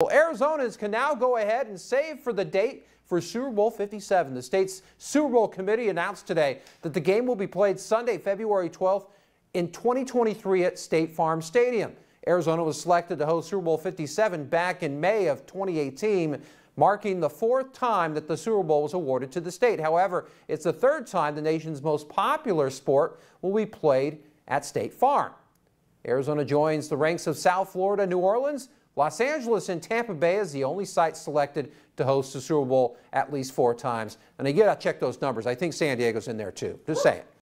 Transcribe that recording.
Well, Arizonans can now go ahead and save for the date for Super Bowl 57. The state's Super Bowl committee announced today that the game will be played Sunday, February 12th in 2023 at State Farm Stadium. Arizona was selected to host Super Bowl 57 back in May of 2018, marking the fourth time that the Super Bowl was awarded to the state. However, it's the third time the nation's most popular sport will be played at State Farm. Arizona joins the ranks of South Florida, New Orleans, Los Angeles and Tampa Bay is the only site selected to host the Super Bowl at least four times. And again, I check those numbers. I think San Diego's in there too. Just saying.